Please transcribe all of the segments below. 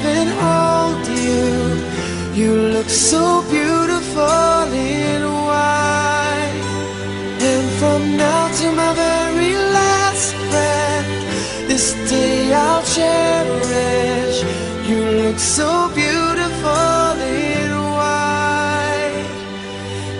And hold you. You look so beautiful in white. And from now to my very last breath, this day I'll cherish. You look so beautiful in white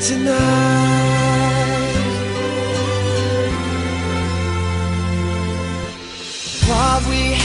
tonight.